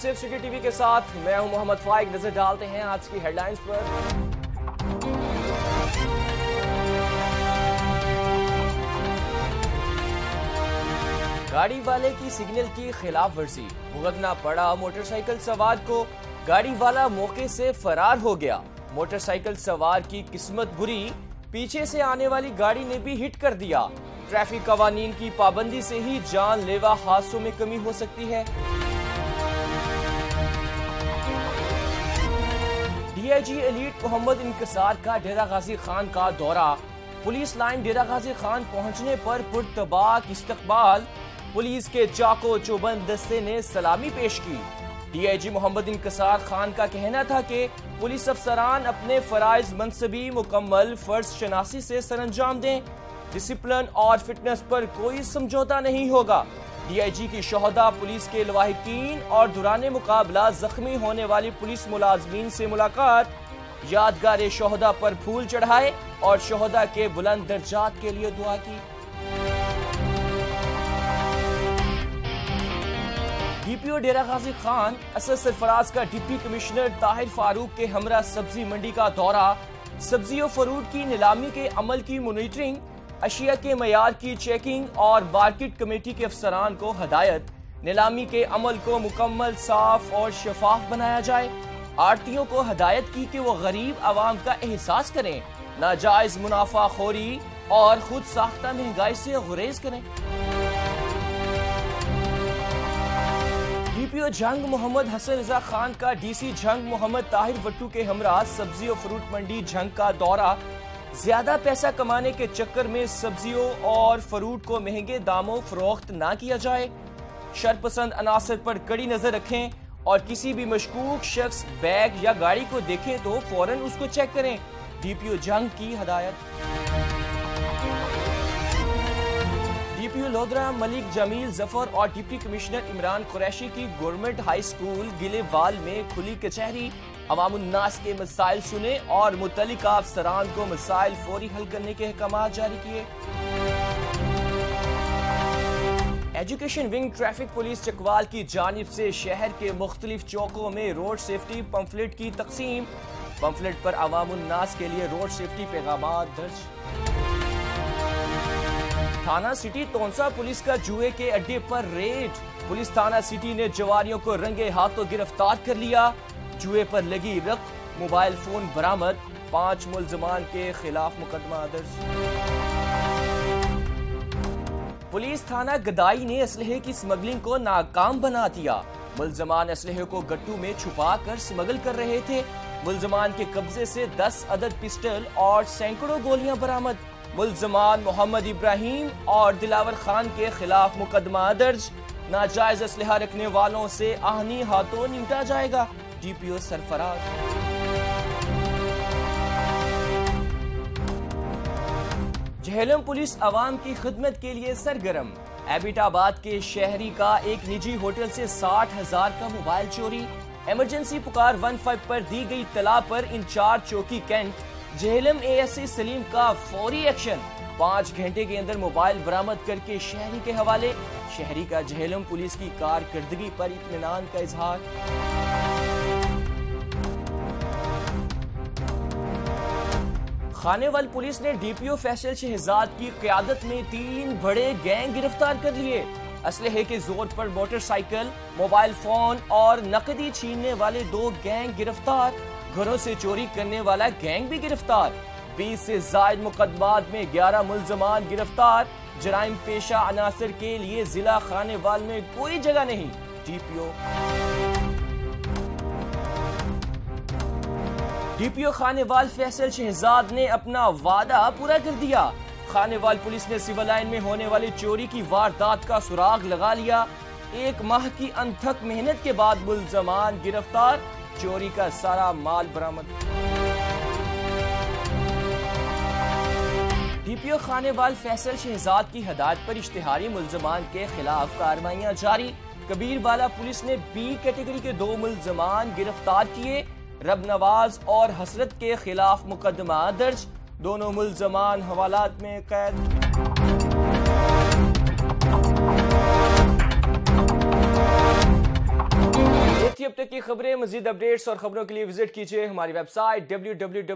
Safe city T V کے ساتھ۔ میں ہوں محمد فائق۔ نظر ڈالتے ہیں آج کی ہیڈ لائنز پر۔ گاڑی والے کی سگنل کی خلاف ورزی۔ بھگتنا پڑا۔ موٹر سائیکل سوار کو گاڑی والا موقع سے فرار ہو گیا۔ موٹر سائیکل سوار کی قسمت بری۔ پیچھے سے آنے والی گاڑی نے بھی ہٹ کر دیا۔ ٹریفک قوانین کی پابندی سے ہی جان لیوا حادثوں میں کمی ہو سکتی ہے۔ ڈی آئی جی ایلیٹ محمد انکسار کا ڈیرہ غازی خان کا دورہ۔ پولیس لائن ڈیرہ غازی خان پہنچنے پر پرتباک استقبال۔ پولیس کے چاکو چوبند دستے نے سلامی پیش کی۔ ڈی آئی جی محمد انکسار خان کا کہنا تھا کہ پولیس افسران اپنے فرائض منصبی مکمل فرض شناسی سے سر انجام دیں۔ ڈسپلن اور فٹنس پر کوئی سمجھوتا نہیں ہوگا۔ ڈی آئی جی کی شہدہ پولیس کے لواحقین اور دوران مقابلہ زخمی ہونے والی پولیس ملازمین سے ملاقات۔ یادگار شہدہ پر پھول چڑھائے اور شہدہ کے بلند درجات کے لیے دعا کی۔ D P O Dera Ghazi Khan Asad Sarfraz کا ڈپٹی کمشنر طاہر فاروق کے ہمراہ سبزی منڈی کا دورہ۔ سبزی و فروٹ کی نیلامی کے عمل کی مانیٹرنگ اشیاء کے معیار کی چیکنگ اور مارکیٹ کمیٹی کے افسران کو ہدایت۔ نیلامی کے عمل کو مکمل صاف اور شفاف بنایا جائے۔ آرتیوں کو ہدایت کی کہ وہ غریب عوام کا احساس کریں۔ ناجائز منافع خوری اور خود ساختہ مہنگائی سے غریز کریں۔ ڈی پی او جنگ محمد حسن رضا خان کا ڈی سی جنگ محمد طاہر وٹو کے ہمراہ سبزی و فروٹ منڈی جنگ کا دورہ۔ زیادہ پیسہ کمانے کے چکر میں سبزیوں اور فروٹ کو مہنگے داموں فروخت نہ کیا جائے۔ شرپسند عناصر پر کڑی نظر رکھیں اور کسی بھی مشکوک شخص بیگ یا گاڑی کو دیکھیں تو فوراً اس کو چیک کریں۔ ڈی پی او جنگ کی ہدایت۔ لودرا ملک جمیل، ظفر اور ڈپٹی کمشنر عمران قریشی کی گورنمنٹ ہائی سکول گلے وال میں کھلی کچہری۔ عوام الناس کے مسائل سنے اور متعلقہ افسران کو مسائل فوری حل کرنے کے احکامات جاری کیے۔ Education wing traffic police Chakwal کی جانب سے شہر کے مختلف چوکوں میں روڈ سیفٹی پمفلٹ کی تقسیم۔ پمفلٹ پر عوام الناس کے لیے روڈ سیفٹی پیغامات درج۔ تھانہ سٹی تونسا پولیس کا جوئے کے اڈے پر ریڈ۔ پولیس تھانہ سٹی نے جواریوں کو رنگے ہاتھوں گرفتار کر لیا۔ جوئے پر لگی رق موبائل فون برامد پانچ ملزمان کے خلاف مقدمہ درج۔ پولیس تھانہ گدائی نے اسلحے کی سمگلنگ کو ناکام بنا دیا۔ ملزمان اسلحے کو گٹو میں چھپا کر سمگل کر رہے تھے۔ ملزمان کے قبضے سے دس عدد پسٹل اور سینکڑوں گولیاں برامد ملزمان محمد ابراہیم اور دلاور خان کے خلاف مقدمہ درج۔ ناجائز اسلحہ رکھنے والوں سے آہنی ہاتھوں نمٹا جائے گا۔ D P O Sarfraz. Jhelum police عوام کی خدمت کے لیے سرگرم۔ ایبٹ آباد کے شہری کا ایک نجی ہوٹل سے ساٹھ ہزار کا موبائل چوری۔ ایمرجنسی پکار ون فائیو پر دی گئی طلاع پر انچارج چوکی cantt. Jhelum A S C Salim کا فوری ایکشن۔ پانچ گھنٹے کے اندر موبائل برامد کر کے شہری کے حوالے۔ شہری کا جہلم پولیس کی کارکردگی پر اطمینان کا اظہار۔ خانے وال پولیس نے D P O Faisal Shahzad کی قیادت میں تین بڑے گینگ گرفتار کر لیے۔ اسلحے کے زور پر موٹر سائیکل، موبائل فون اور نقدی چھیننے والے دو گینگ گرفتار۔ گھروں سے چوری کرنے والا گینگ بھی گرفتار۔ بیس سے زائد مقدمات میں گیارہ ملزمان گرفتار۔ جرائم پیشہ عناصر کے لیے ضلع خانے وال میں کوئی جگہ نہیں۔ ڈی پی او۔ ڈی پی او خانے وال فیصل شہزاد نے اپنا وعدہ پورا کر دیا۔ خانے وال پولیس نے سیول لائن میں ہونے والی چوری کی واردات کا سراغ لگا لیا۔ ایک ماہ کی انتھک محنت کے بعد ملزمان گرفتار۔ چوری کا سارا مال برامد ڈی پی او خانے وال فیصل شہزاد کی ہدایت پر اشتہاری ملزمان کے خلاف کارروائیاں جاری۔ کبیر والا پولیس نے بی کیٹیگری کے دو ملزمان گرفتار کیے۔ رب نواز اور حسرت کے خلاف مقدمہ درج۔ دونوں ملزمان حوالات میں قید۔ اب تک کی خبریں مزید اپڈیٹس اور خبروں کے لیے وزٹ کیجیے ہماری ویب سائٹ www.psca.tv